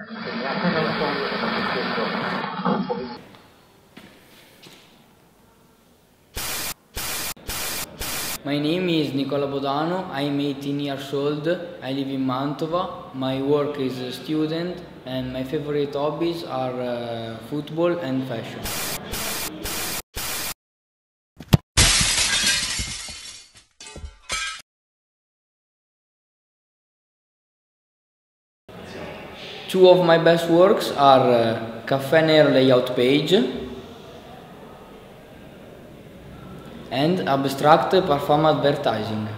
My name is Nicola Bodano. I'm 18 years old. I live in Mantova. My work is a student and my favorite hobbies are uh, football and fashion. Two of my best works are uh, Cafe Nero layout page and abstract Perform advertising.